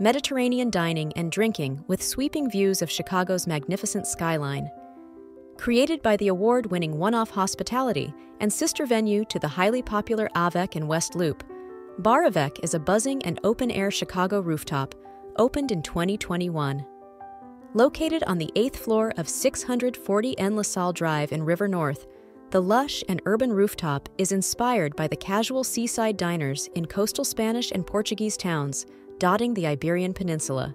Mediterranean dining and drinking with sweeping views of Chicago's magnificent skyline. Created by the award winning One Off Hospitality and sister venue to the highly popular Avec in West Loop, Bar Avec is a buzzing and open air Chicago rooftop, opened in 2021. Located on the eighth floor of 640 N LaSalle Drive in River North, the lush and urban rooftop is inspired by the casual seaside diners in coastal Spanish and Portuguese towns dotting the Iberian Peninsula.